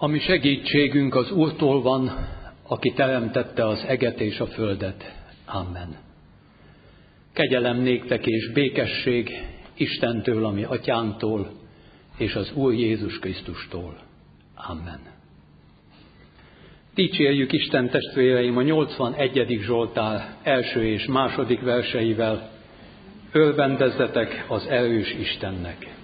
Ami segítségünk az Úrtól van, aki teremtette az eget és a földet. Amen. Kegyelem néktek és békesség Istentől, ami atyánktól, és az Úr Jézus Krisztustól. Amen. Dicsérjük Isten testvéreim a 81. Zsoltár első és második verseivel. Ölvendezzetek az erős Istennek.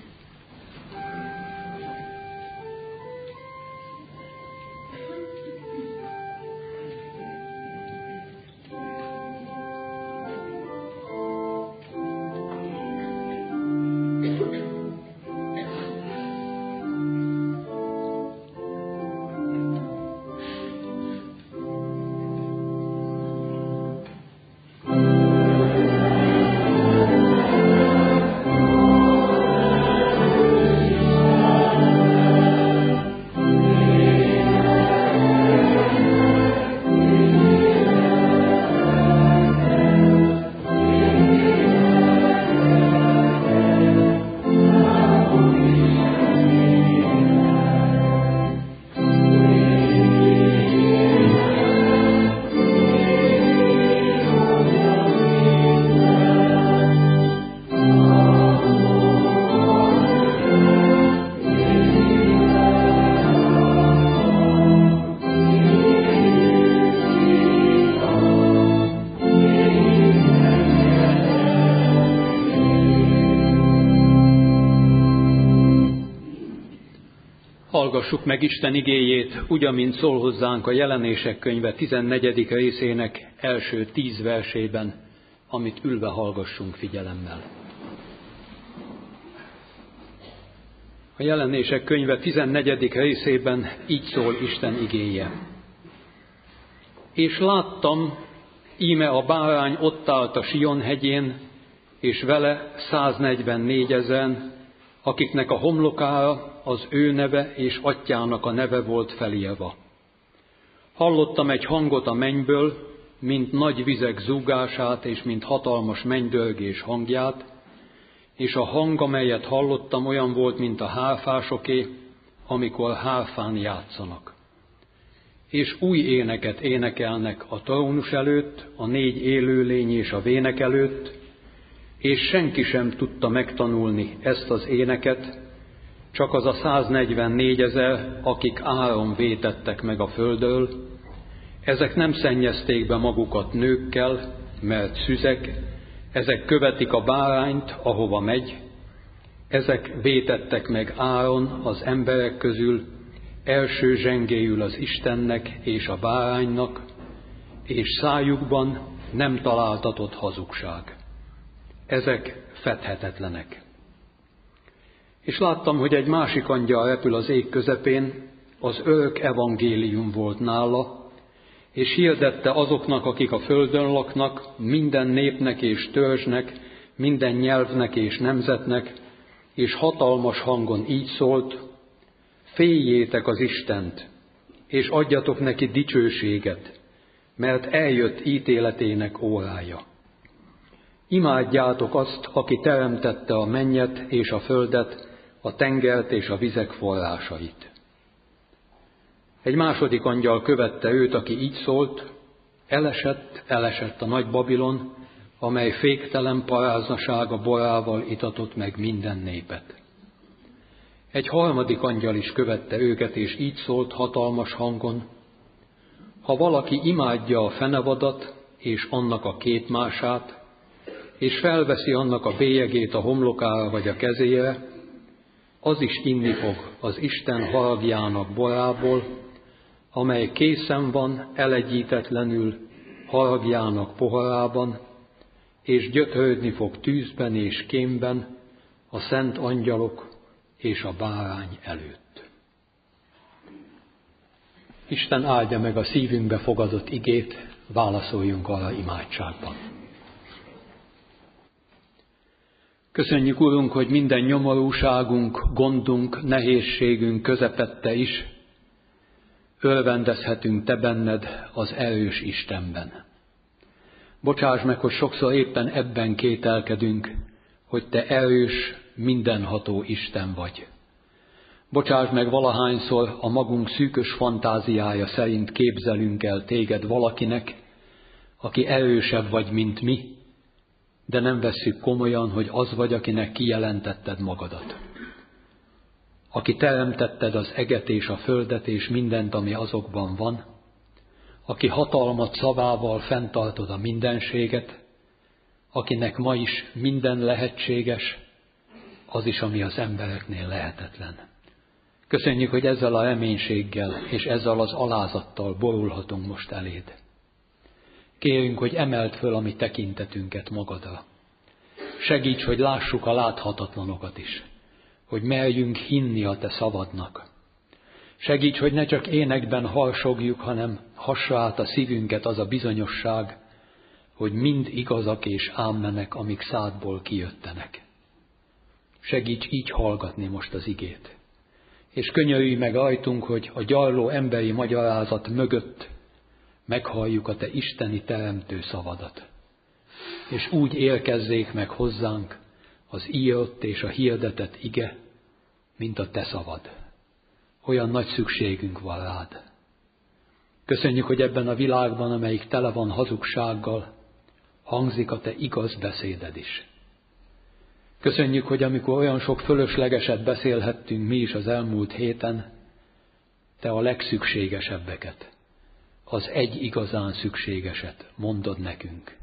Hallgassuk meg Isten igéjét, úgy, amint szól hozzánk a jelenések könyve 14. részének első tíz versében, amit ülve hallgassunk figyelemmel. A jelenések könyve 14. részében így szól Isten igéje. És láttam, íme a bárány ott állt a Sion hegyén, és vele 144 ezeren, akiknek a homlokára az ő neve és atyának a neve volt felírva. Hallottam egy hangot a mennyből, mint nagy vizek zúgását és mint hatalmas mennydörgés hangját, és a hang, amelyet hallottam, olyan volt, mint a háfásoké, amikor háfán játszanak. És új éneket énekelnek a trónus előtt, a négy élőlény és a vének előtt, és senki sem tudta megtanulni ezt az éneket, csak az a 144 ezer, akik áron vétettek meg a földről, ezek nem szennyezték be magukat nőkkel, mert szüzek, ezek követik a bárányt, ahova megy, ezek vétettek meg áron az emberek közül, első zsengéül az Istennek és a báránynak, és szájukban nem találtatott hazugság. Ezek fedhetetlenek. És láttam, hogy egy másik angyal repül az ég közepén, az örök evangélium volt nála, és hirdette azoknak, akik a földön laknak, minden népnek és törzsnek, minden nyelvnek és nemzetnek, és hatalmas hangon így szólt, féljétek az Istent, és adjatok neki dicsőséget, mert eljött ítéletének órája. Imádjátok azt, aki teremtette a mennyet és a földet, a tengert és a vizek forrásait. Egy második angyal követte őt, aki így szólt, elesett, elesett a nagy Babilon, amely féktelen paráznasága borával itatott meg minden népet. Egy harmadik angyal is követte őket, és így szólt hatalmas hangon, ha valaki imádja a fenevadat és annak a két mását, és felveszi annak a bélyegét a homlokára vagy a kezére, az is inni fog az Isten haragjának borából, amely készen van elegyítetlenül haragjának poharában, és gyötrődni fog tűzben és kémben a szent angyalok és a bárány előtt. Isten áldja meg a szívünkbe fogadott igét, válaszoljunk arra imádságban. Köszönjük, Urunk, hogy minden nyomorúságunk, gondunk, nehézségünk közepette is ölvendezhetünk Te benned az erős Istenben. Bocsáss meg, hogy sokszor éppen ebben kételkedünk, hogy Te erős, mindenható Isten vagy. Bocsáss meg valahányszor a magunk szűkös fantáziája szerint képzelünk el téged valakinek, aki erősebb vagy, mint mi, de nem vesszük komolyan, hogy az vagy, akinek kijelentetted magadat. Aki teremtetted az eget és a földet és mindent, ami azokban van, aki hatalmat szavával fenntartod a mindenséget, akinek ma is minden lehetséges, az is, ami az embereknél lehetetlen. Köszönjük, hogy ezzel a reménységgel és ezzel az alázattal borulhatunk most eléd. Kérünk, hogy emelt föl a mi tekintetünket magadra. Segíts, hogy lássuk a láthatatlanokat is, hogy merjünk hinni a te szavadnak. Segíts, hogy ne csak énekben harsogjuk, hanem hassa át a szívünket az a bizonyosság, hogy mind igazak és ámmenek, amik szádból kijöttenek. Segíts így hallgatni most az igét. És könyörülj meg ajtunk, hogy a gyarló emberi magyarázat mögött meghalljuk a Te isteni teremtő szavadat. És úgy érkezzék meg hozzánk az írott és a hirdetett ige, mint a Te szavad. Olyan nagy szükségünk van rád. Köszönjük, hogy ebben a világban, amelyik tele van hazugsággal, hangzik a Te igaz beszéded is. Köszönjük, hogy amikor olyan sok fölöslegeset beszélhettünk mi is az elmúlt héten, Te a legszükségesebbeket, az egy igazán szükségeset mondod nekünk.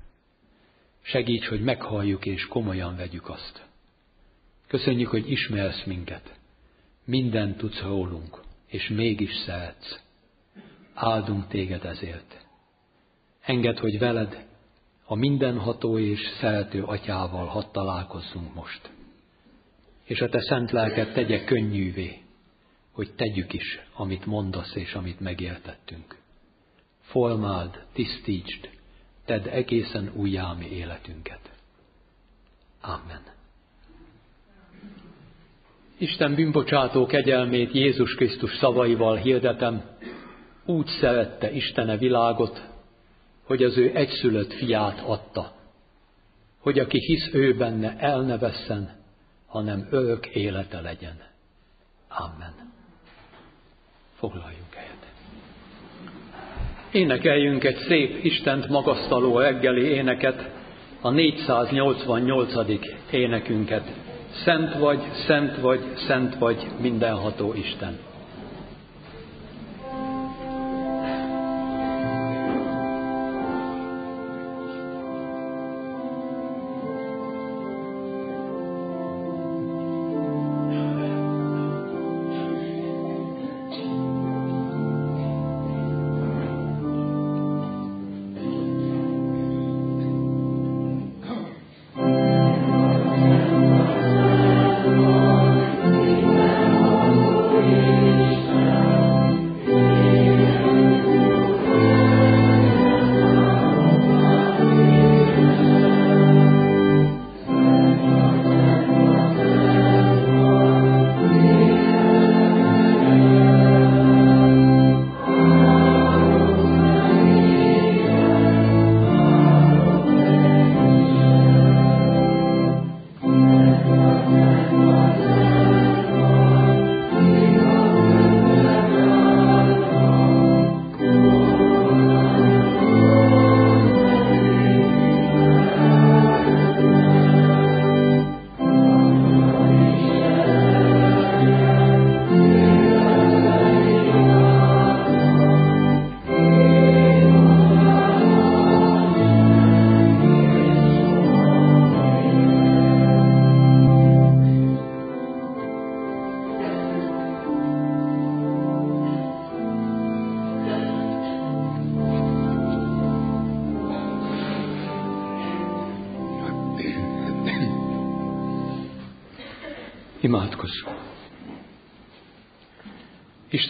Segíts, hogy meghalljuk és komolyan vegyük azt. Köszönjük, hogy ismersz minket. Mindent tudsz rólunk, és mégis szeretsz. Áldunk téged ezért. Engedd, hogy veled, a mindenható és szerető atyával hadd találkozzunk most. És a te szent lelked tegye könnyűvé, hogy tegyük is, amit mondasz és amit megértettünk formáld, tisztítsd, tedd egészen újjá mi életünket. Amen. Isten bűnbocsátó kegyelmét Jézus Krisztus szavaival hirdetem, úgy szerette Istene világot, hogy az ő egyszülött fiát adta, hogy aki hisz ő benne el ne vesszen, hanem örök élete legyen. Amen. Foglaljunk helyet. Énekeljünk egy szép Istent magasztaló reggeli éneket, a 488. énekünket. Szent vagy, szent vagy, szent vagy, mindenható Isten.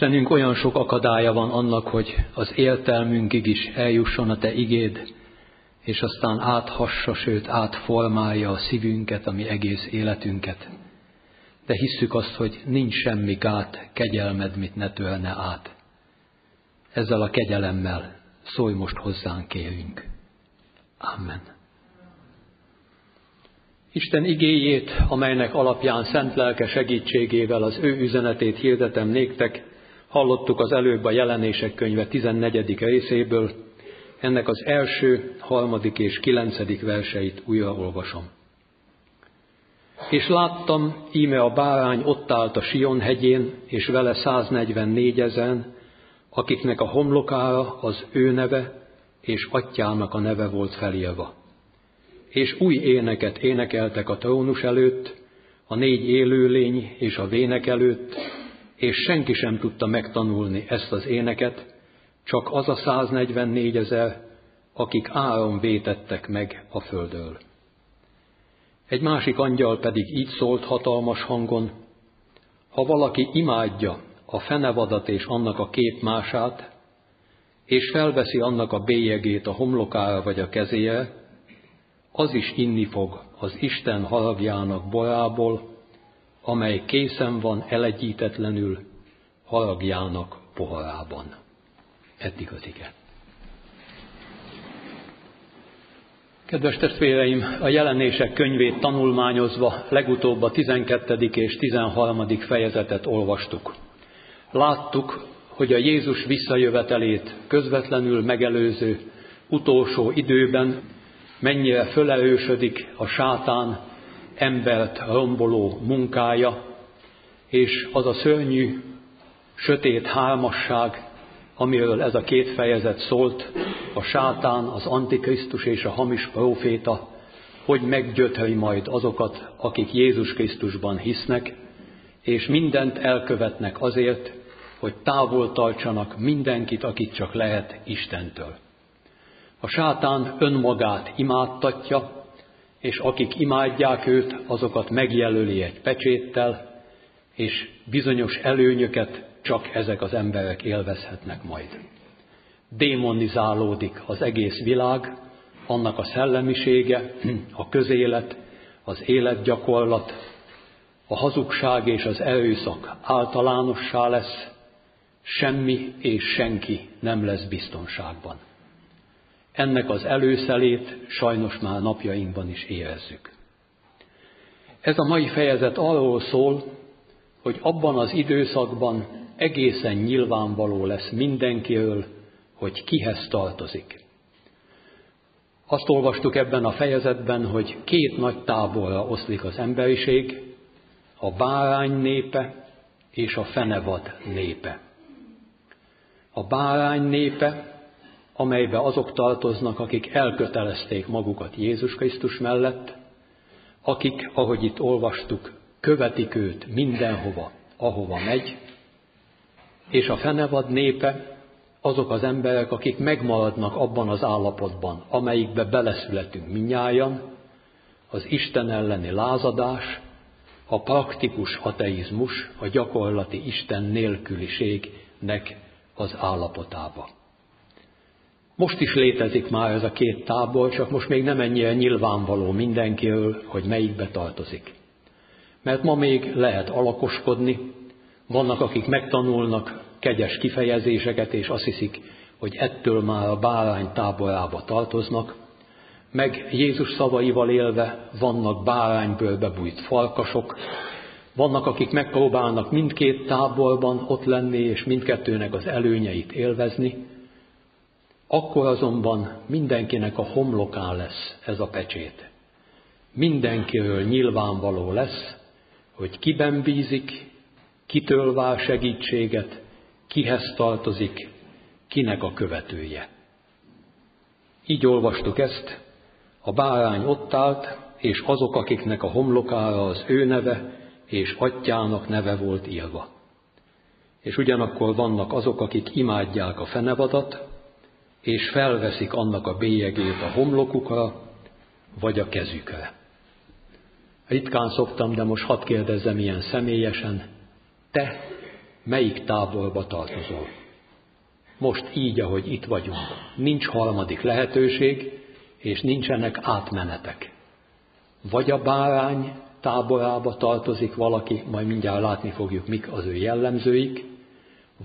Istenünk, olyan sok akadálya van annak, hogy az értelmünkig is eljusson a Te igéd, és aztán áthassa, sőt átformálja a szívünket, a mi egész életünket. De hisszük azt, hogy nincs semmi gát, kegyelmed, mit ne törne át. Ezzel a kegyelemmel szólj most hozzánk, kérünk. Amen. Isten igéjét, amelynek alapján szent lelke segítségével az ő üzenetét hirdetem néktek, hallottuk az előbb a jelenések könyve 14. részéből, ennek az első, harmadik és kilencedik verseit újra olvasom. És láttam, íme a bárány ott állt a Sion hegyén, és vele 144 ezen, akiknek a homlokára az ő neve és atyának a neve volt felírva és új éneket énekeltek a trónus előtt, a négy élőlény és a vének előtt, és senki sem tudta megtanulni ezt az éneket, csak az a 144 ezer, akik áron vétettek meg a földől. Egy másik angyal pedig így szólt hatalmas hangon, ha valaki imádja a fenevadat és annak a két mását, és felveszi annak a bélyegét a homlokára vagy a kezére, az is inni fog az Isten haragjának borából, amely készen van elegyítetlenül haragjának poharában. Eddig az ige. Kedves testvéreim, a jelenések könyvét tanulmányozva legutóbb a 12. és 13. fejezetet olvastuk. Láttuk, hogy a Jézus visszajövetelét közvetlenül megelőző utolsó időben mennyire fölerősödik a sátán embert romboló munkája, és az a szörnyű, sötét hármasság, amiről ez a két fejezet szólt, a sátán, az antikrisztus és a hamis próféta, hogy meggyöthöri majd azokat, akik Jézus Krisztusban hisznek, és mindent elkövetnek azért, hogy távol tartsanak mindenkit, akit csak lehet Istentől. A sátán önmagát imádtatja, és akik imádják őt, azokat megjelöli egy pecséttel, és bizonyos előnyöket csak ezek az emberek élvezhetnek majd. Démonizálódik az egész világ, annak a szellemisége, a közélet, az életgyakorlat, a hazugság és az erőszak általánossá lesz, semmi és senki nem lesz biztonságban. Ennek az előszelét sajnos már napjainkban is érezzük. Ez a mai fejezet arról szól, hogy abban az időszakban egészen nyilvánvaló lesz mindenkiről, hogy kihez tartozik. Azt olvastuk ebben a fejezetben, hogy két nagy táborra oszlik az emberiség, a bárány népe és a fenevad népe. A bárány népe amelybe azok tartoznak, akik elkötelezték magukat Jézus Krisztus mellett, akik, ahogy itt olvastuk, követik őt mindenhova, ahova megy, és a fenevad népe azok az emberek, akik megmaradnak abban az állapotban, amelyikbe beleszületünk minnyájan, az Isten elleni lázadás, a praktikus ateizmus, a gyakorlati Isten nélküliségnek az állapotába. Most is létezik már ez a két tábor, csak most még nem ennyire nyilvánvaló mindenkiről, hogy melyikbe tartozik. Mert ma még lehet alakoskodni, vannak, akik megtanulnak kegyes kifejezéseket, és azt hiszik, hogy ettől már a bárány táborába tartoznak, meg Jézus szavaival élve vannak bárányből bebújt falkasok, vannak, akik megpróbálnak mindkét táborban ott lenni, és mindkettőnek az előnyeit élvezni, akkor azonban mindenkinek a homlokán lesz ez a pecsét. Mindenkiről nyilvánvaló lesz, hogy kiben bízik, kitől vár segítséget, kihez tartozik, kinek a követője. Így olvastuk ezt, a bárány ott állt, és azok, akiknek a homlokára az ő neve és atyának neve volt írva. És ugyanakkor vannak azok, akik imádják a fenevadat, és felveszik annak a bélyegét a homlokukra, vagy a kezükre. Ritkán szoktam, de most hadd kérdezzem ilyen személyesen, te melyik távolba tartozol? Most így, ahogy itt vagyunk, nincs harmadik lehetőség, és nincsenek átmenetek. Vagy a bárány táborába tartozik valaki, majd mindjárt látni fogjuk, mik az ő jellemzőik,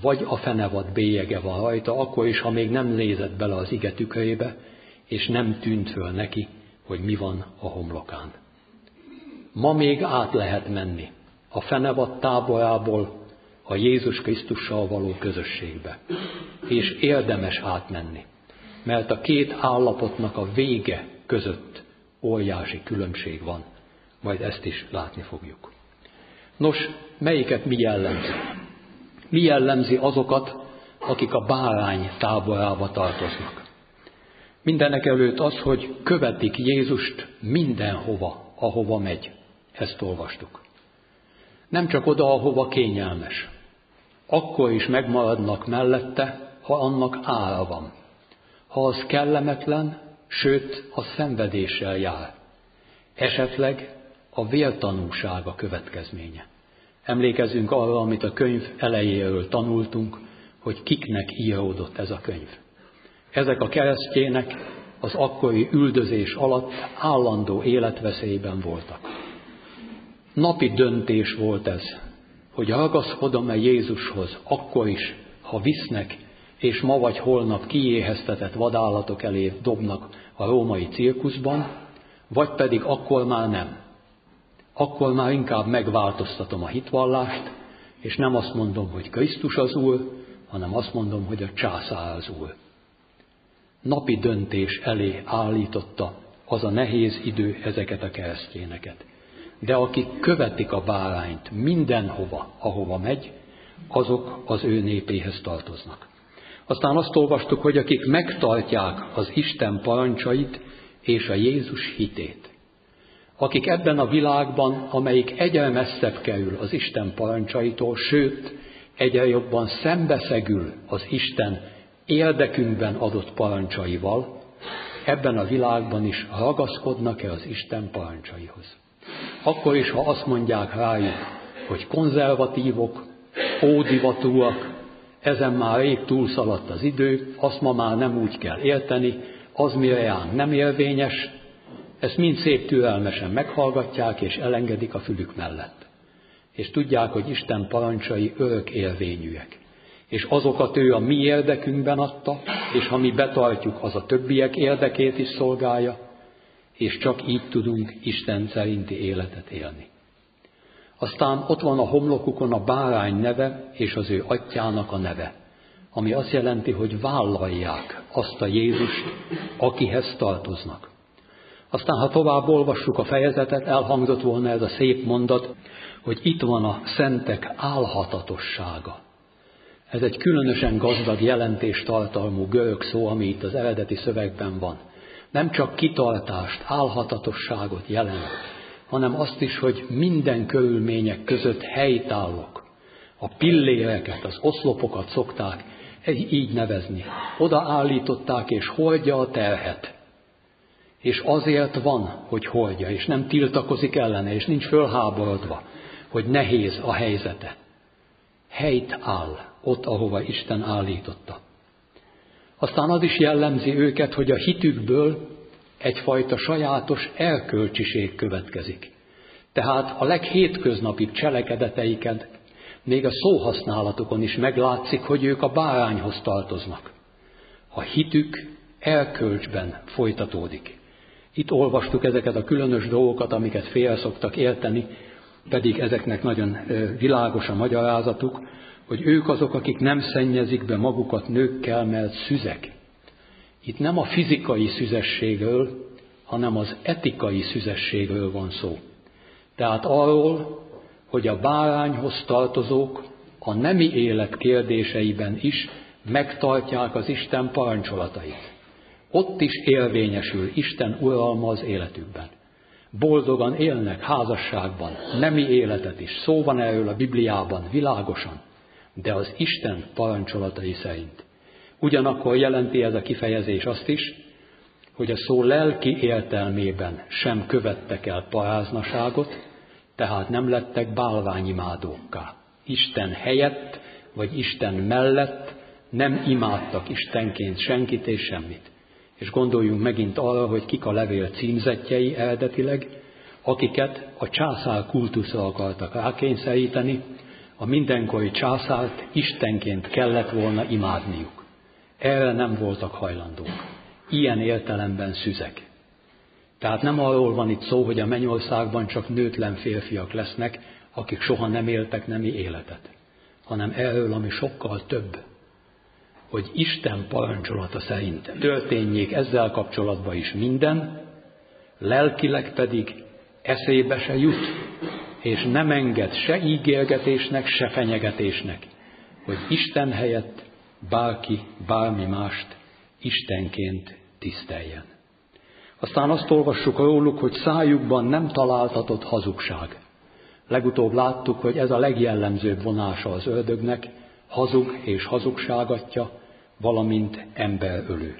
vagy a fenevad bélyege van rajta, akkor is, ha még nem nézett bele az ige tükrébe, és nem tűnt föl neki, hogy mi van a homlokán. Ma még át lehet menni a fenevad táborából a Jézus Krisztussal való közösségbe. És érdemes átmenni, mert a két állapotnak a vége között óriási különbség van. Majd ezt is látni fogjuk. Nos, melyiket mi jellemzi? Mi jellemzi azokat, akik a bárány táborába tartoznak? Mindenek előtt az, hogy követik Jézust mindenhova, ahova megy. Ezt olvastuk. Nem csak oda, ahova kényelmes. Akkor is megmaradnak mellette, ha annak ára van. Ha az kellemetlen, sőt a szenvedéssel jár. Esetleg a vértanúság a következménye. Emlékezünk arra, amit a könyv elejéről tanultunk, hogy kiknek íródott ez a könyv. Ezek a keresztjének az akkori üldözés alatt állandó életveszélyben voltak. Napi döntés volt ez, hogy ragaszkodom-e Jézushoz akkor is, ha visznek, és ma vagy holnap kiéheztetett vadállatok elé dobnak a római cirkuszban, vagy pedig akkor már nem. Akkor már inkább megváltoztatom a hitvallást, és nem azt mondom, hogy Krisztus az Úr, hanem azt mondom, hogy a császár az Úr. Napi döntés elé állította az a nehéz idő ezeket a keresztjéneket. De akik követik a bárányt mindenhova, ahova megy, azok az ő népéhez tartoznak. Aztán azt olvastuk, hogy akik megtartják az Isten parancsait és a Jézus hitét, akik ebben a világban, amelyik egyre messzebb kerül az Isten parancsaitól, sőt, egyre jobban szembeszegül az Isten érdekünkben adott parancsaival, ebben a világban is ragaszkodnak-e az Isten parancsaihoz. Akkor is, ha azt mondják rájuk, hogy konzervatívok, ódivatúak, ezen már rég túlszaladt az idő, azt ma már nem úgy kell érteni, az mire nem érvényes, ezt mind szép türelmesen meghallgatják és elengedik a fülük mellett. És tudják, hogy Isten parancsai örök érvényűek. És azokat ő a mi érdekünkben adta, és ha mi betartjuk, az a többiek érdekét is szolgálja, és csak így tudunk Isten szerinti életet élni. Aztán ott van a homlokukon a bárány neve és az ő atyának a neve, ami azt jelenti, hogy vállalják azt a Jézust, akihez tartoznak. Aztán, ha tovább olvassuk a fejezetet, elhangzott volna ez a szép mondat, hogy itt van a szentek álhatatossága. Ez egy különösen gazdag jelentés tartalmú görög szó, ami itt az eredeti szövegben van. Nem csak kitartást, álhatatosságot jelent, hanem azt is, hogy minden körülmények között helytállok. A pilléreket, az oszlopokat szokták így nevezni. Oda állították és hordja a terhet és azért van, hogy hordja, és nem tiltakozik ellene, és nincs fölháborodva, hogy nehéz a helyzete. Helyt áll ott, ahova Isten állította. Aztán az is jellemzi őket, hogy a hitükből egyfajta sajátos erkölcsiség következik. Tehát a leghétköznapibb cselekedeteiket még a szóhasználatukon is meglátszik, hogy ők a bárányhoz tartoznak. A hitük erkölcsben folytatódik. Itt olvastuk ezeket a különös dolgokat, amiket fél szoktak érteni, pedig ezeknek nagyon világos a magyarázatuk, hogy ők azok, akik nem szennyezik be magukat nőkkel, mert szüzek. Itt nem a fizikai szüzességről, hanem az etikai szüzességről van szó. Tehát arról, hogy a bárányhoz tartozók a nemi élet kérdéseiben is megtartják az Isten parancsolatait. Ott is élvényesül Isten uralma az életükben. Boldogan élnek házasságban, nemi életet is. Szó van erről a Bibliában világosan, de az Isten parancsolatai szerint. Ugyanakkor jelenti ez a kifejezés azt is, hogy a szó lelki értelmében sem követtek el paráznaságot, tehát nem lettek bálványimádókká. Isten helyett, vagy Isten mellett nem imádtak Istenként senkit és semmit. És gondoljunk megint arra, hogy kik a levél címzetjei eredetileg, akiket a császár kultuszra akartak rákényszeríteni, a mindenkori császárt istenként kellett volna imádniuk. Erre nem voltak hajlandók. Ilyen értelemben szüzek. Tehát nem arról van itt szó, hogy a mennyországban csak nőtlen férfiak lesznek, akik soha nem éltek nemi életet, hanem erről, ami sokkal több, hogy Isten parancsolata szerint történjék ezzel kapcsolatban is minden, lelkileg pedig eszébe se jut, és nem enged se ígérgetésnek, se fenyegetésnek, hogy Isten helyett bárki bármi mást Istenként tiszteljen. Aztán azt olvassuk róluk, hogy szájukban nem találtatott hazugság. Legutóbb láttuk, hogy ez a legjellemzőbb vonása az ördögnek, hazug és hazugságatja, valamint emberölő.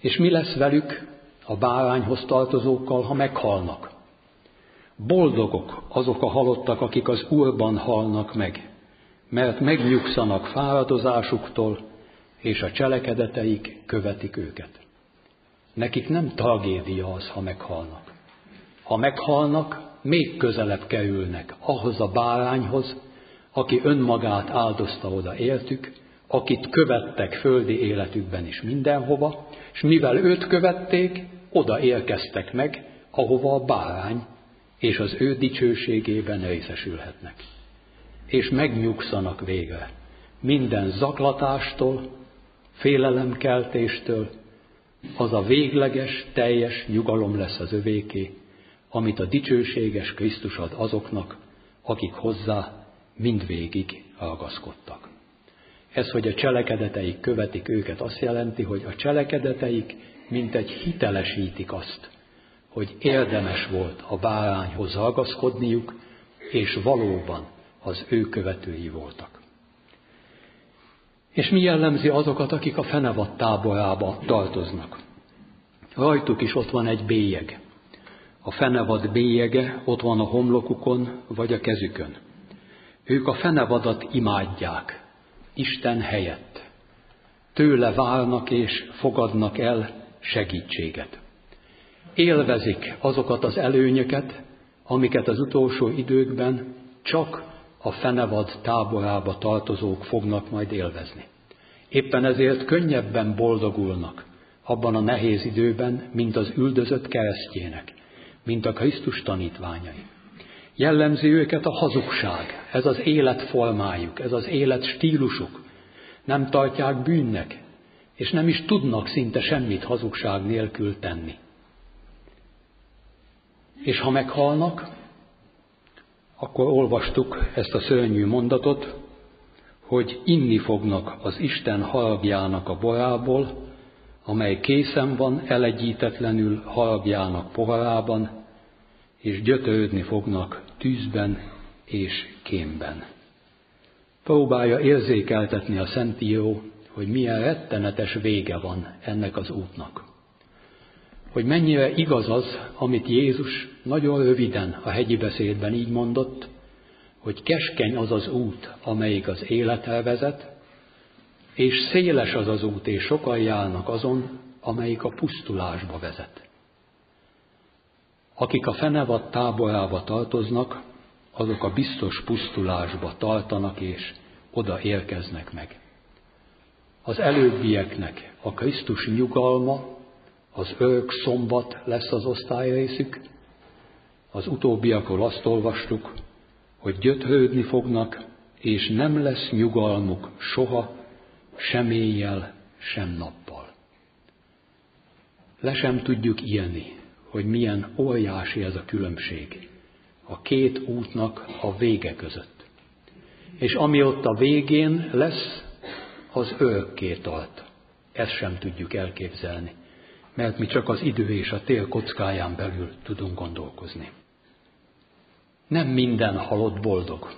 És mi lesz velük, a bárányhoz tartozókkal, ha meghalnak? Boldogok azok a halottak, akik az Úrban halnak meg, mert megnyugszanak fáradozásuktól, és a cselekedeteik követik őket. Nekik nem tragédia az, ha meghalnak. Ha meghalnak, még közelebb kerülnek ahhoz a bárányhoz, aki önmagát áldozta oda értük, akit követtek földi életükben is mindenhova, és mivel őt követték, oda érkeztek meg, ahova a bárány és az ő dicsőségében részesülhetnek. És megnyugszanak végre minden zaklatástól, félelemkeltéstől, az a végleges, teljes nyugalom lesz az övéké, amit a dicsőséges Krisztus ad azoknak, akik hozzá mindvégig ragaszkodtak. Ez, hogy a cselekedeteik követik őket, azt jelenti, hogy a cselekedeteik mint egy hitelesítik azt, hogy érdemes volt a bárányhoz ragaszkodniuk, és valóban az ő követői voltak. És mi jellemzi azokat, akik a fenevad táborába tartoznak? Rajtuk is ott van egy bélyeg. A fenevad bélyege ott van a homlokukon vagy a kezükön. Ők a fenevadat imádják, Isten helyett. Tőle várnak és fogadnak el segítséget. Élvezik azokat az előnyöket, amiket az utolsó időkben csak a fenevad táborába tartozók fognak majd élvezni. Éppen ezért könnyebben boldogulnak abban a nehéz időben, mint az üldözött keresztjének, mint a Krisztus tanítványai. Jellemzi őket a hazugság, ez az életformájuk, ez az élet stílusuk. Nem tartják bűnnek, és nem is tudnak szinte semmit hazugság nélkül tenni. És ha meghalnak, akkor olvastuk ezt a szörnyű mondatot, hogy inni fognak az Isten haragjának a borából, amely készen van elegyítetlenül haragjának poharában, és gyötörődni fognak tűzben és kémben. Próbálja érzékeltetni a Szentíró, hogy milyen rettenetes vége van ennek az útnak. Hogy mennyire igaz az, amit Jézus nagyon röviden a hegyi beszédben így mondott, hogy keskeny az az út, amelyik az életel vezet, és széles az az út, és sokan járnak azon, amelyik a pusztulásba vezet. Akik a fenevad táborába tartoznak, azok a biztos pusztulásba tartanak, és oda érkeznek meg. Az előbbieknek a Krisztus nyugalma, az örök szombat lesz az osztályrészük, az utóbbiakról azt olvastuk, hogy gyötrődni fognak, és nem lesz nyugalmuk soha, sem éjjel, sem nappal. Le sem tudjuk írni, hogy milyen óriási ez a különbség a két útnak a vége között. És ami ott a végén lesz, az örökké tart. Ezt sem tudjuk elképzelni, mert mi csak az idő és a tél kockáján belül tudunk gondolkozni. Nem minden halott boldog.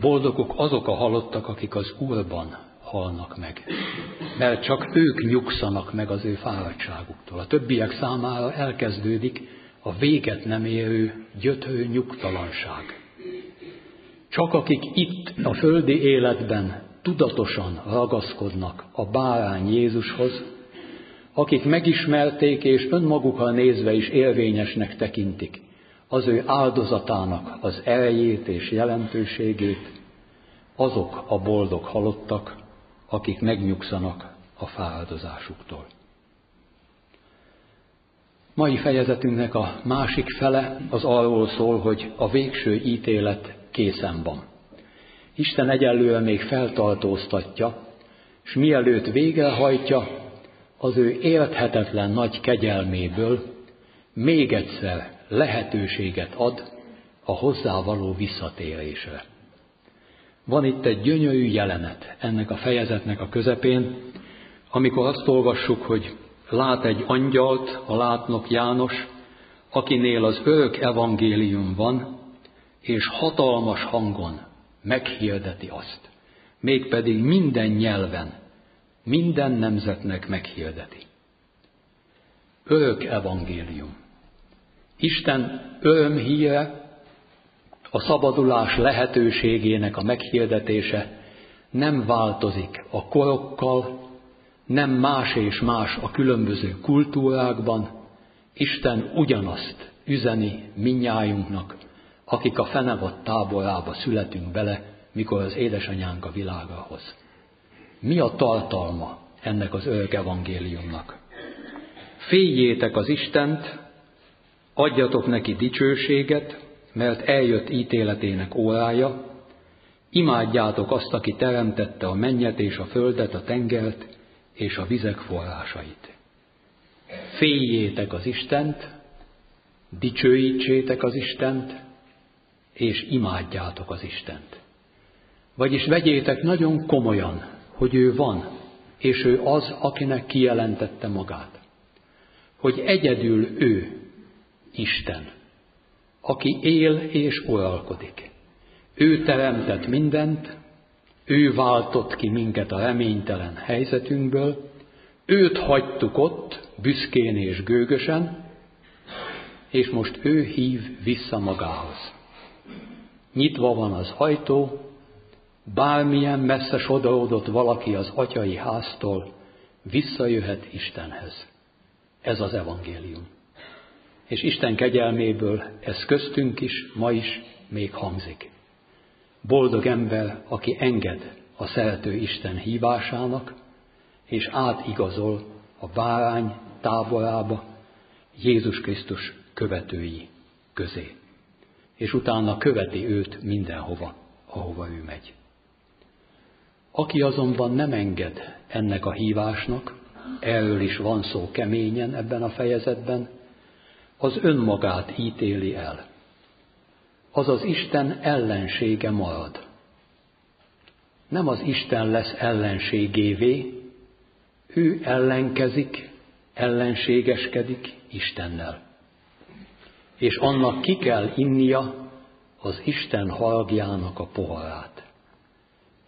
Boldogok azok a halottak, akik az Úrban halnak meg, mert csak ők nyugszanak meg az ő fáradtságuktól. A többiek számára elkezdődik a véget nem érő, gyötrő nyugtalanság. Csak akik itt a földi életben tudatosan ragaszkodnak a bárány Jézushoz, akik megismerték és önmagukra nézve is élvényesnek tekintik az ő áldozatának az erejét és jelentőségét, azok a boldog halottak, akik megnyugszanak a fáradozásuktól. Mai fejezetünknek a másik fele az arról szól, hogy a végső ítélet készen van. Isten egyelőre még feltartóztatja, és mielőtt végelhajtja, az ő érthetetlen nagy kegyelméből még egyszer lehetőséget ad a hozzávaló visszatérésre. Van itt egy gyönyörű jelenet ennek a fejezetnek a közepén, amikor azt olvassuk, hogy lát egy angyalt, a látnok János, akinél az örök evangélium van, és hatalmas hangon meghirdeti azt, mégpedig minden nyelven, minden nemzetnek meghirdeti. Örök evangélium. Isten örömhíre, a szabadulás lehetőségének a meghirdetése nem változik a korokkal, nem más és más a különböző kultúrákban, Isten ugyanazt üzeni minnyájunknak, akik a fenevad táborába születünk bele, mikor az édesanyánk a világra hoz. Mi a tartalma ennek az örök evangéliumnak? Féljétek az Istent, adjatok neki dicsőséget, mert eljött ítéletének órája, imádjátok azt, aki teremtette a mennyet és a földet, a tengert és a vizek forrásait. Féljétek az Istent, dicsőítsétek az Istent, és imádjátok az Istent. Vagyis vegyétek nagyon komolyan, hogy ő van, és ő az, akinek kijelentette magát. Hogy egyedül ő, Isten, aki él és uralkodik. Ő teremtett mindent, ő váltott ki minket a reménytelen helyzetünkből, őt hagytuk ott, büszkén és gőgösen, és most ő hív vissza magához. Nyitva van az ajtó, bármilyen messze sodorodott valaki az atyai háztól, visszajöhet Istenhez. Ez az evangélium. És Isten kegyelméből ez köztünk is, ma is még hangzik. Boldog ember, aki enged a szerető Isten hívásának, és átigazol a bárány táborába Jézus Krisztus követői közé. És utána követi őt mindenhova, ahova ő megy. Aki azonban nem enged ennek a hívásnak, erről is van szó keményen ebben a fejezetben, az önmagát ítéli el. Az az Isten ellensége marad. Nem az Isten lesz ellenségévé, ő ellenkezik, ellenségeskedik Istennel. És annak ki kell innia az Isten halgjának a poharát.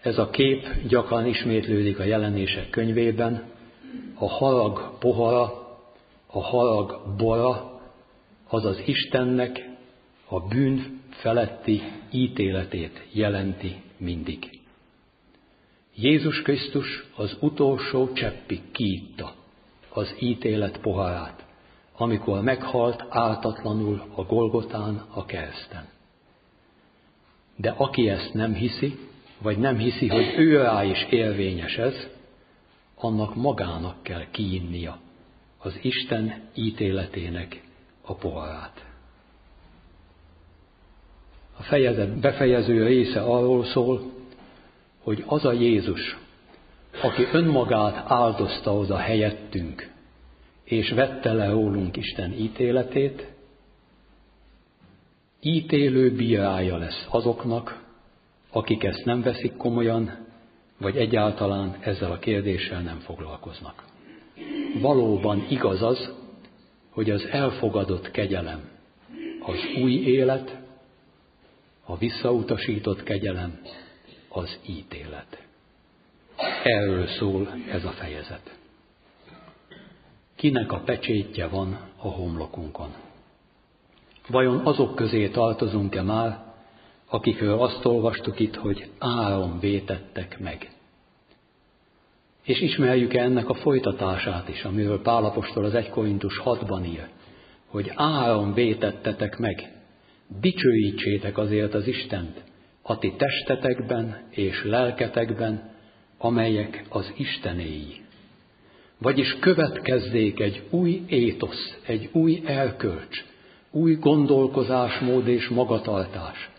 Ez a kép gyakran ismétlődik a jelenések könyvében, a harag pohara, a harag bora, az az Istennek a bűn feletti ítéletét jelenti mindig. Jézus Krisztus az utolsó cseppig kiitta az ítélet poharát, amikor meghalt ártatlanul a Golgotán a kereszten. De aki ezt nem hiszi, vagy nem hiszi, hogy ő rá is érvényes ez, annak magának kell kiinnia az Isten ítéletének poharát. A fejezet befejező része arról szól, hogy az a Jézus, aki önmagát áldozta oda helyettünk, és vette le rólunk Isten ítéletét, ítélő bírája lesz azoknak, akik ezt nem veszik komolyan, vagy egyáltalán ezzel a kérdéssel nem foglalkoznak. Valóban igaz az, hogy az elfogadott kegyelem az új élet, a visszautasított kegyelem az ítélet. Erről szól ez a fejezet. Kinek a pecsétje van a homlokunkon? Vajon azok közé tartozunk-e már, akikről azt olvastuk itt, hogy áron vétettek meg? És ismerjük -e ennek a folytatását is, amiről Pálapostól az 1 Korintus 6-ban ír, hogy áron vétettetek meg, dicsőítsétek azért az Istent, a ti testetekben és lelketekben, amelyek az Istenéi. vagyis következzék egy új étosz, egy új elkölcs, új gondolkozásmód és magatartás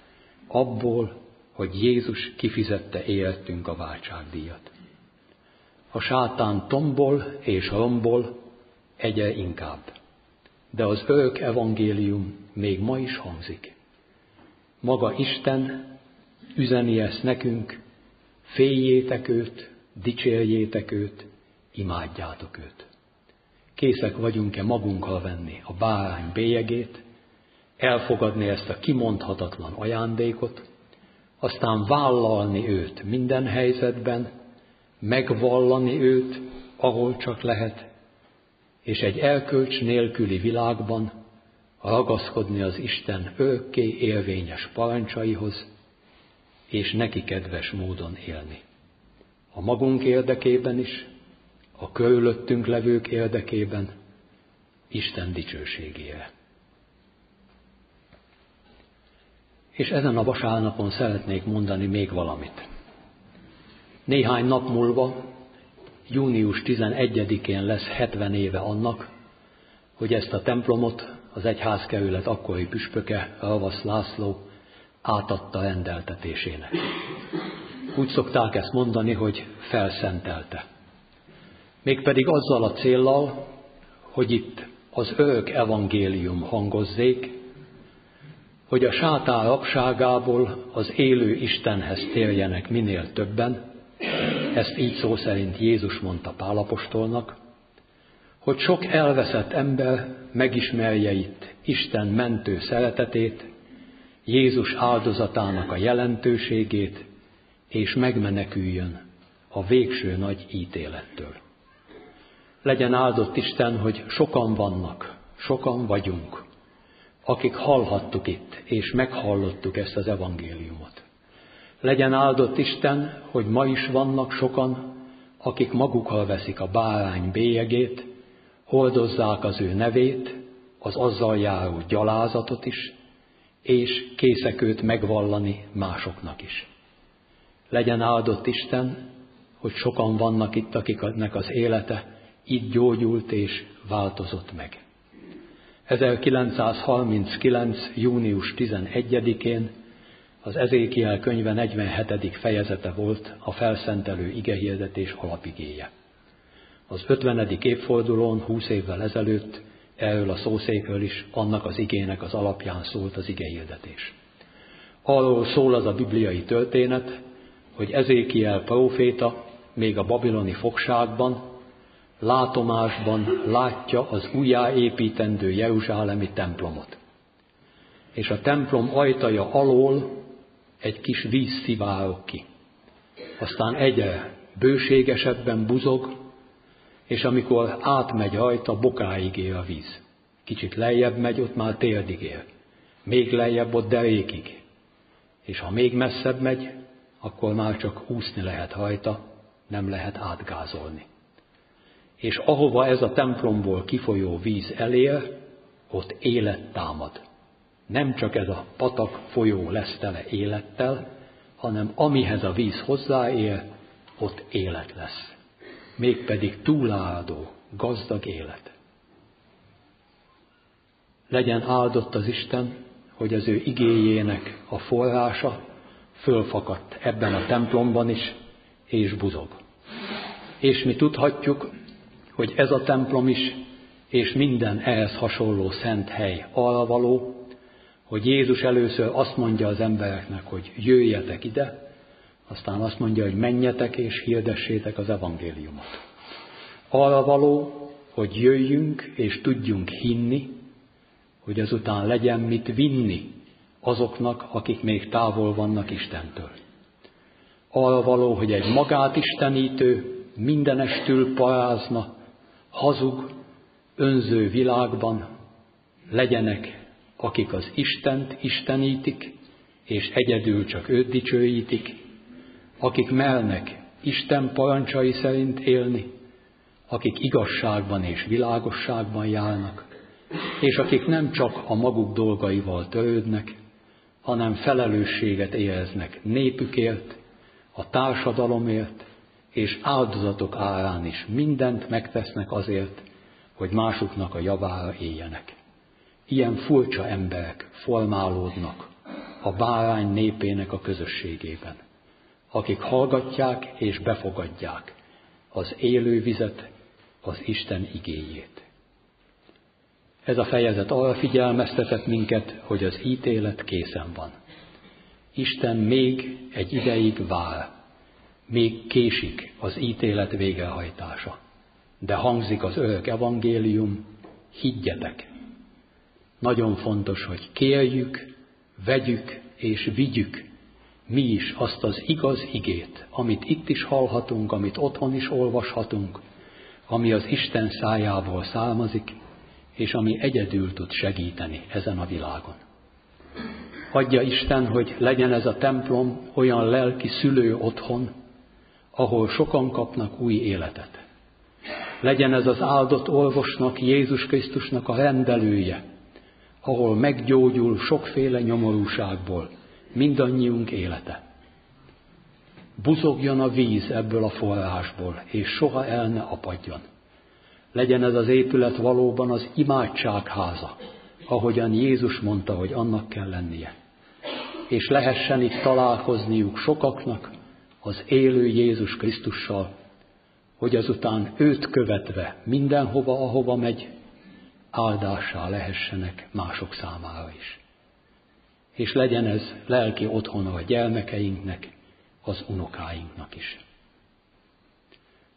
abból, hogy Jézus kifizette életünk a váltságdíjat. A sátán tombol és rombol egyre inkább, de az örök evangélium még ma is hangzik. Maga Isten üzeni ezt nekünk, féljétek őt, dicsérjétek őt, imádjátok őt. Készek vagyunk-e magunkkal venni a bárány bélyegét, elfogadni ezt a kimondhatatlan ajándékot, aztán vállalni őt minden helyzetben, megvallani őt, ahol csak lehet, és egy elkölcs nélküli világban ragaszkodni az Isten örökké élvényes parancsaihoz, és neki kedves módon élni. A magunk érdekében is, a körülöttünk levők érdekében, Isten dicsőségére. És ezen a vasárnapon szeretnék mondani még valamit. Néhány nap múlva, június 11-én lesz 70 éve annak, hogy ezt a templomot az egyházkerület akkori püspöke, Ravasz László átadta rendeltetésének. Úgy szokták ezt mondani, hogy felszentelte. Mégpedig azzal a céllal, hogy itt az örök evangélium hangozzék, hogy a sátán rabságából az élő Istenhez térjenek minél többen, ezt így szó szerint Jézus mondta Pálapostolnak, hogy sok elveszett ember megismerje itt Isten mentő szeretetét, Jézus áldozatának a jelentőségét, és megmeneküljön a végső nagy ítélettől. Legyen áldott Isten, hogy sokan vannak, sokan vagyunk, akik hallhattuk itt, és meghallottuk ezt az evangéliumot. Legyen áldott Isten, hogy ma is vannak sokan, akik magukkal veszik a bárány bélyegét, hordozzák az ő nevét, az azzal járó gyalázatot is, és készek őt megvallani másoknak is. Legyen áldott Isten, hogy sokan vannak itt, akiknek az élete itt gyógyult és változott meg. 1939. június 11-én az Ezékiel könyve 47. fejezete volt a felszentelő igehirdetés alapigéje. Az 50. évfordulón 20 évvel ezelőtt erről a szószékről is annak az igének az alapján szólt az igehirdetés. Arról szól az a bibliai történet, hogy Ezékiel próféta még a babiloni fogságban látomásban látja az újjáépítendő Jeruzsálemi templomot. És a templom ajtaja alól egy kis víz szivárok ki. Aztán egyre bőségesebben buzog, és amikor átmegy rajta, bokáig ér a víz. Kicsit lejjebb megy, ott már térdig ér. Még lejjebb, ott derékig. És ha még messzebb megy, akkor már csak úszni lehet rajta, nem lehet átgázolni és ahova ez a templomból kifolyó víz elér, ott élet támad. Nem csak ez a patak folyó lesz tele élettel, hanem amihez a víz hozzáér, ott élet lesz. Mégpedig túláradó, gazdag élet. Legyen áldott az Isten, hogy az ő igéjének a forrása fölfakadt ebben a templomban is, és buzog. És mi tudhatjuk, hogy ez a templom is, és minden ehhez hasonló szent hely arra való, hogy Jézus először azt mondja az embereknek, hogy jöjjetek ide, aztán azt mondja, hogy menjetek és hirdessétek az evangéliumot. Arra való, hogy jöjjünk és tudjunk hinni, hogy azután legyen mit vinni azoknak, akik még távol vannak Istentől. Arra való, hogy egy magát istenítő, mindenestül parázna, hazug, önző világban legyenek, akik az Istent istenítik, és egyedül csak őt dicsőítik, akik melnek Isten parancsai szerint élni, akik igazságban és világosságban járnak, és akik nem csak a maguk dolgaival törődnek, hanem felelősséget éreznek népükért, a társadalomért és áldozatok árán is mindent megtesznek azért, hogy másoknak a javára éljenek. Ilyen furcsa emberek formálódnak a bárány népének a közösségében, akik hallgatják és befogadják az élő vizet, az Isten igéjét. Ez a fejezet arra figyelmeztetett minket, hogy az ítélet készen van. Isten még egy ideig vár, még késik az ítélet végrehajtása. De hangzik az örök evangélium, higgyetek. Nagyon fontos, hogy kérjük, vegyük és vigyük mi is azt az igaz igét, amit itt is hallhatunk, amit otthon is olvashatunk, ami az Isten szájából származik, és ami egyedül tud segíteni ezen a világon. Adja Isten, hogy legyen ez a templom olyan lelki szülő otthon, ahol sokan kapnak új életet. Legyen ez az áldott olvosnak, Jézus Krisztusnak a rendelője, ahol meggyógyul sokféle nyomorúságból mindannyiunk élete. Buzogjon a víz ebből a forrásból, és soha el ne apadjon. Legyen ez az épület valóban az imádság háza, ahogyan Jézus mondta, hogy annak kell lennie. És lehessen itt találkozniuk sokaknak az élő Jézus Krisztussal, hogy azután őt követve mindenhova, ahova megy, áldássá lehessenek mások számára is. És legyen ez lelki otthona a gyermekeinknek, az unokáinknak is.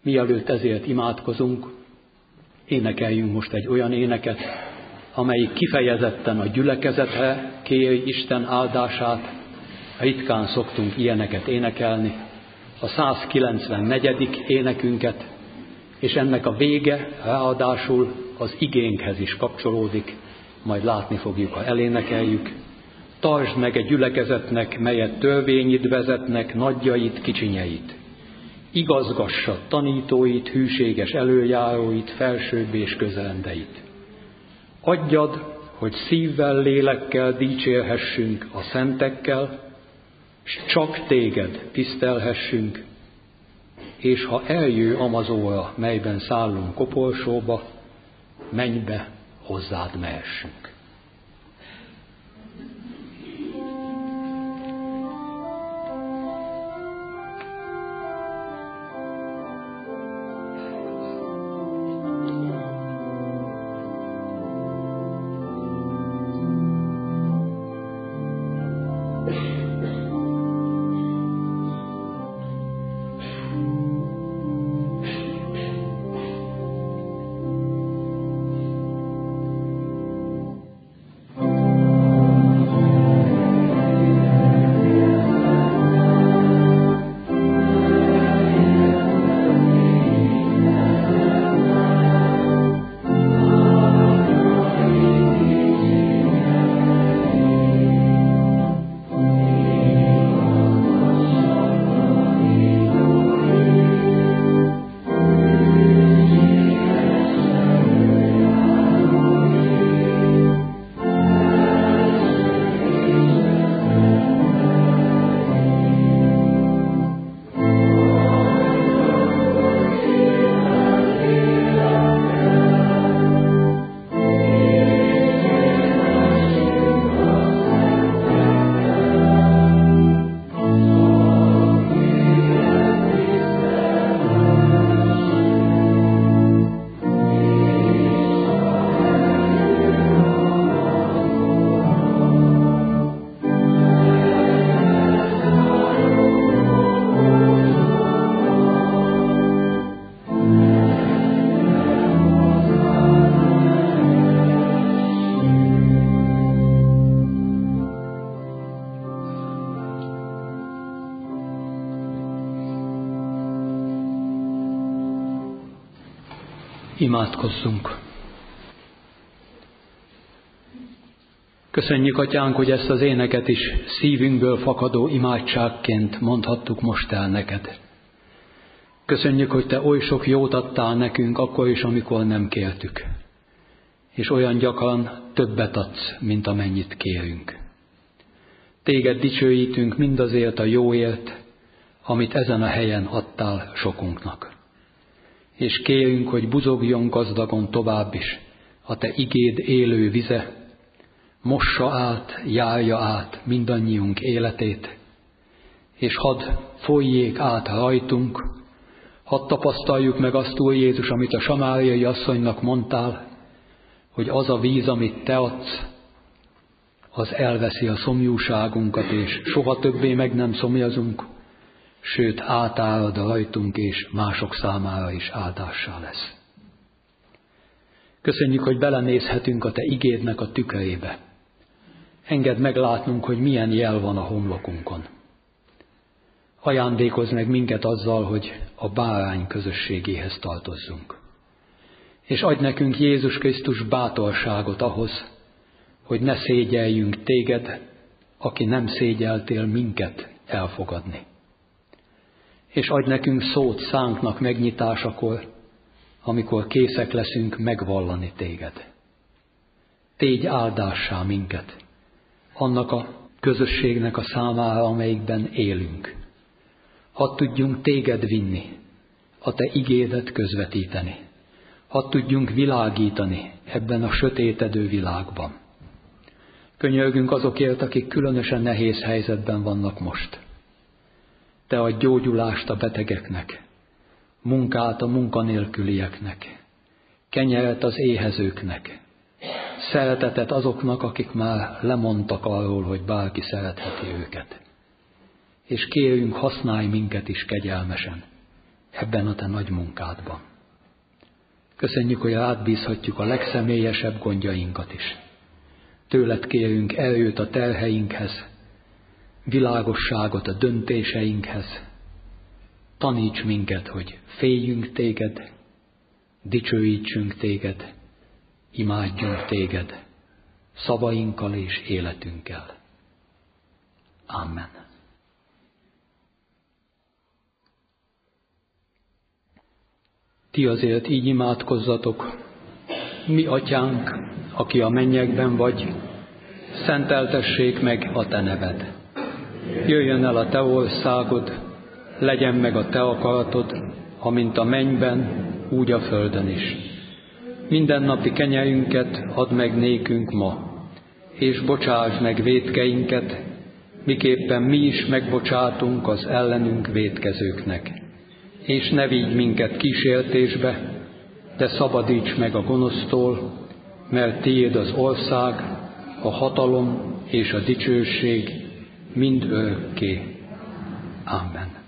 Mielőtt ezért imádkozunk, énekeljünk most egy olyan éneket, amelyik kifejezetten a gyülekezetre kéri Isten áldását. Ritkán szoktunk ilyeneket énekelni. A 194. énekünket, és ennek a vége ráadásul az igénkhez is kapcsolódik, majd látni fogjuk, ha elénekeljük. Tartsd meg egy gyülekezetnek, melyet törvényid vezetnek, nagyjait, kicsinyeit igazgassa tanítóit, hűséges előjáróit, felsőbb és közelendeit. Adjad, hogy szívvel, lélekkel dicsérhessünk a szentekkel, s csak téged tisztelhessünk, és ha eljő Amazóra, melyben szállunk koporsóba, mennybe hozzád mehessünk. Imádkozzunk! Köszönjük, Atyánk, hogy ezt az éneket is szívünkből fakadó imádságként mondhattuk most el neked. Köszönjük, hogy Te oly sok jót adtál nekünk akkor is, amikor nem kértük. És olyan gyakran többet adsz, mint amennyit kérünk. Téged dicsőítünk mindazért a jóért, amit ezen a helyen adtál sokunknak. És kérjünk, hogy buzogjon gazdagon tovább is. A te igéd élő vize, mossa át, járja át mindannyiunk életét, és hadd folyjék át rajtunk, hadd tapasztaljuk meg azt, Úr Jézus, amit a samáriai asszonynak mondtál, hogy az a víz, amit Te adsz, az elveszi a szomjúságunkat, és soha többé meg nem szomjazunk, sőt átárad rajtunk, és mások számára is áldássá lesz. Köszönjük, hogy belenézhetünk a Te igédnek a tükörébe. Engedd meglátnunk, hogy milyen jel van a homlokunkon. Ajándékozz meg minket azzal, hogy a bárány közösségéhez tartozzunk. És adj nekünk Jézus Krisztus bátorságot ahhoz, hogy ne szégyeljünk téged, aki nem szégyeltél minket elfogadni. És adj nekünk szót szánknak megnyitásakor, amikor készek leszünk megvallani téged. Tégy áldássá minket, annak a közösségnek a számára, amelyikben élünk. Hadd tudjunk téged vinni, a te igédet közvetíteni. Hadd tudjunk világítani ebben a sötétedő világban. Könyörgünk azokért, akik különösen nehéz helyzetben vannak most. Te adj gyógyulást a betegeknek, munkát a munkanélkülieknek, kenyeret az éhezőknek, szeretetet azoknak, akik már lemondtak arról, hogy bárki szeretheti őket. És kérjünk, használj minket is kegyelmesen ebben a te nagy munkádban. Köszönjük, hogy rád a legszemélyesebb gondjainkat is. Tőled kérünk erőt a terheinkhez, világosságot a döntéseinkhez, Taníts minket, hogy féljünk téged, dicsőítsünk téged, imádjunk téged, szavainkkal és életünkkel. Amen. Ti azért így imádkozzatok, mi atyánk, aki a mennyekben vagy, szenteltessék meg a te neved. Jöjjön el a te országod, legyen meg a te akaratod, amint a mennyben, úgy a földön is. Minden napi kenyerünket add meg nékünk ma, és bocsáss meg védkeinket, miképpen mi is megbocsátunk az ellenünk védkezőknek. És ne vigy minket kísértésbe, de szabadíts meg a gonosztól, mert tiéd az ország, a hatalom és a dicsőség mind örökké. Amen.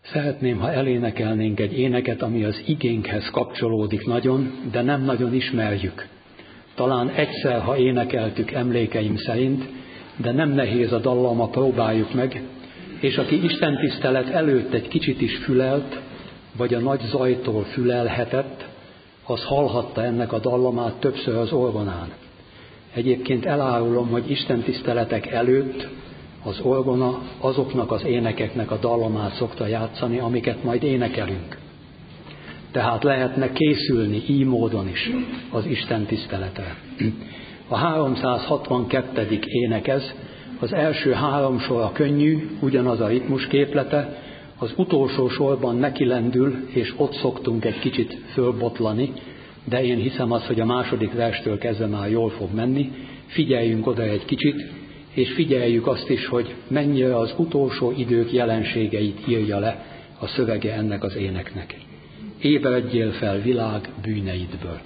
Szeretném, ha elénekelnénk egy éneket, ami az igénkhez kapcsolódik nagyon, de nem nagyon ismerjük. Talán egyszer, ha énekeltük emlékeim szerint, de nem nehéz a dallama, próbáljuk meg, és aki Isten tisztelet előtt egy kicsit is fülelt, vagy a nagy zajtól fülelhetett, az hallhatta ennek a dallamát többször az orgonán. Egyébként elárulom, hogy Isten tiszteletek előtt az orgona azoknak az énekeknek a dallamát szokta játszani, amiket majd énekelünk. Tehát lehetne készülni így módon is az Isten tiszteletre. A 362. ének ez, az első három sor a könnyű, ugyanaz a ritmus képlete, az utolsó sorban nekilendül, és ott szoktunk egy kicsit fölbotlani, de én hiszem azt, hogy a második verstől kezdve már jól fog menni. Figyeljünk oda egy kicsit, és figyeljük azt is, hogy mennyire az utolsó idők jelenségeit írja le a szövege ennek az éneknek. Ébredjél fel világ bűneidből.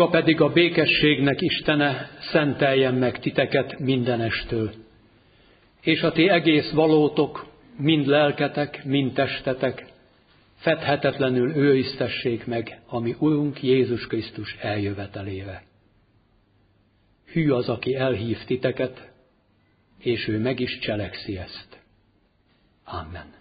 Maga pedig a békességnek Istene szenteljen meg titeket mindenestől. És a ti egész valótok, mind lelketek, mind testetek, fedhetetlenül őriztessék meg, ami Urunk Jézus Krisztus eljöveteléve. Hű az, aki elhív titeket, és ő meg is cselekszi ezt. Amen.